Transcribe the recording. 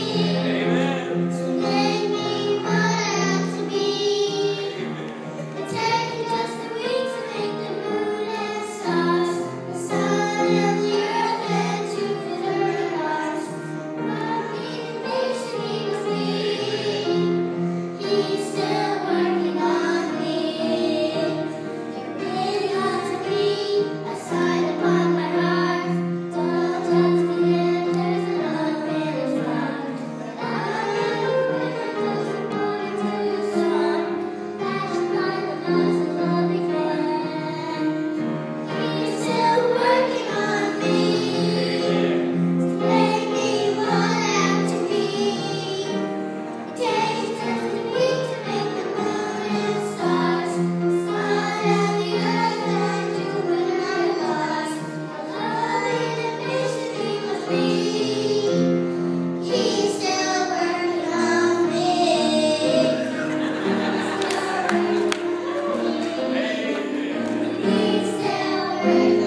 Yeah. always.